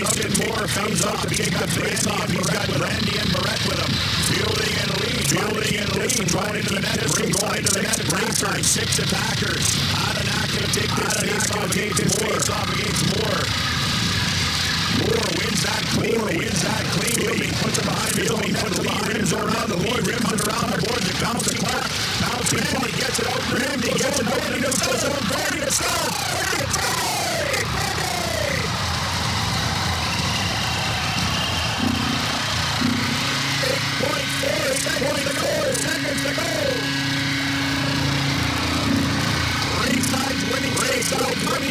Jason Moore comes out to kick the face off. He's got Grandy and Barrett with him. Fielding and lead. Fielding and lead. Going into the net. Bring going into the net. Bracers. Six attackers. Adenak going to take this face off against Moore. off against Moore. Moore wins that cleanly. Wins that cleanly. Puts it behind the Fielding puts it behind rims around the. Rims it around the board. The bouncing Clark. Bouncing Race, coming in,